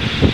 you